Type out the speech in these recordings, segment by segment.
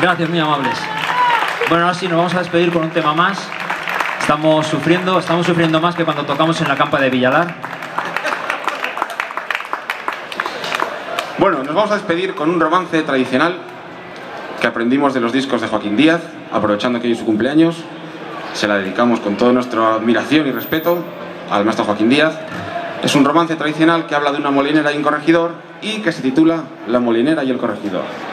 Gracias, muy amables. Bueno, ahora sí, nos vamos a despedir con un tema más. Estamos sufriendo, estamos sufriendo más que cuando tocamos en la campa de Villalar. Bueno, nos vamos a despedir con un romance tradicional que aprendimos de los discos de Joaquín Díaz, aprovechando que hoy es su cumpleaños. Se la dedicamos con toda nuestra admiración y respeto al maestro Joaquín Díaz. Es un romance tradicional que habla de una molinera y un corregidor y que se titula La molinera y el corregidor.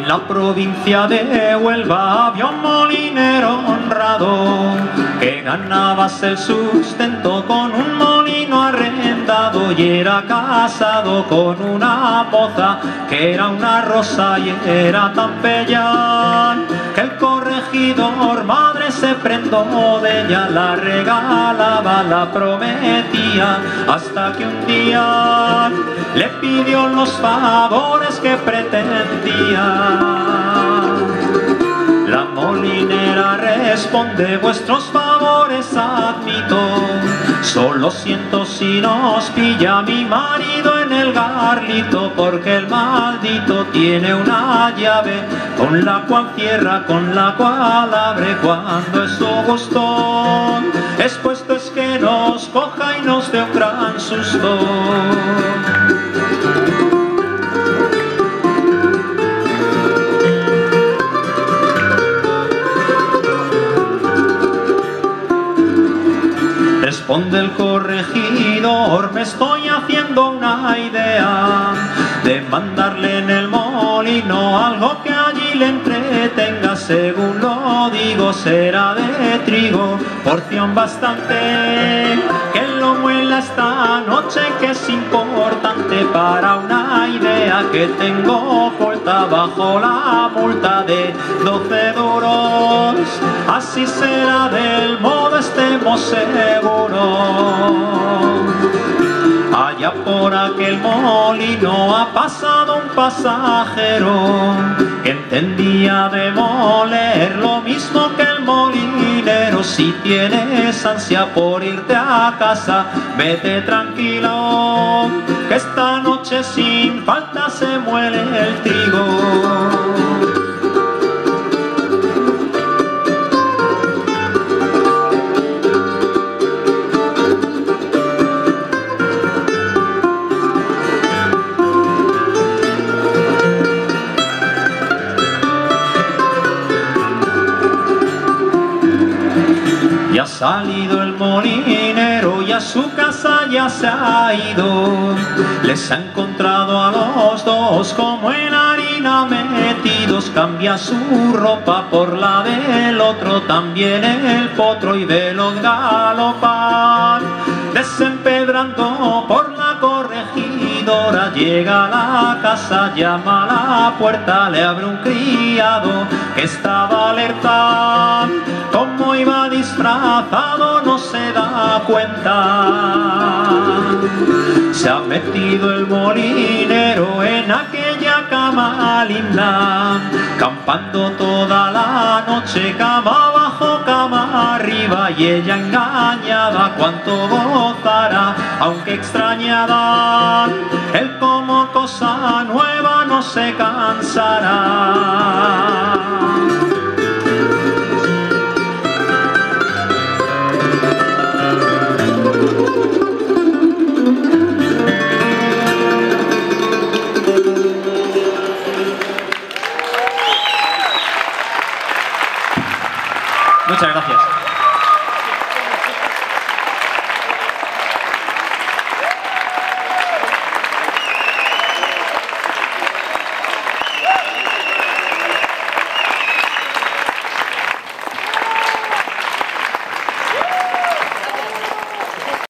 En la provincia de Huelva había un molinero honrado que ganabas el sustento con un molino arrendado y era casado con una moza que era una rosa y era tan bella que el corregidor madre se prendó de ella, la regalaba, la prometía hasta que un día le pidió los favores que pretendía. La molinera responde vuestros favores admito Solo siento si nos pilla mi marido en el garlito Porque el maldito tiene una llave Con la cual cierra, con la cual abre Cuando es su gusto. Expuesto es que nos coja y nos dé un gran susto Responde el corregidor, me estoy haciendo una idea de mandarle en el molino algo que allí le entretenga, según lo digo será de trigo, porción bastante, que lo muela esta noche que es importante para una que tengo oculta bajo la multa de 12 duros, así será del modo estemos seguros. Allá por aquel molino ha pasado un pasajero que entendía de moler lo mismo que el molinero. Si tienes ansia por irte a casa, vete tranquilo, que esta noche sin falta se muele el trigo. Ya ha salido el molinero y a su casa ya se ha ido. Les ha encontrado a los dos como en harina metidos. Cambia su ropa por la del otro También el potro y de los Llega a la casa, llama a la puerta Le abre un criado que estaba alerta. Como iba disfrazado no se da cuenta. Se ha metido el molinero en aquella cama Campando toda la noche, cama abajo, cama arriba Y ella engañada cuanto gozará, aunque extrañada Él como cosa nueva no se cansará Muchas gracias.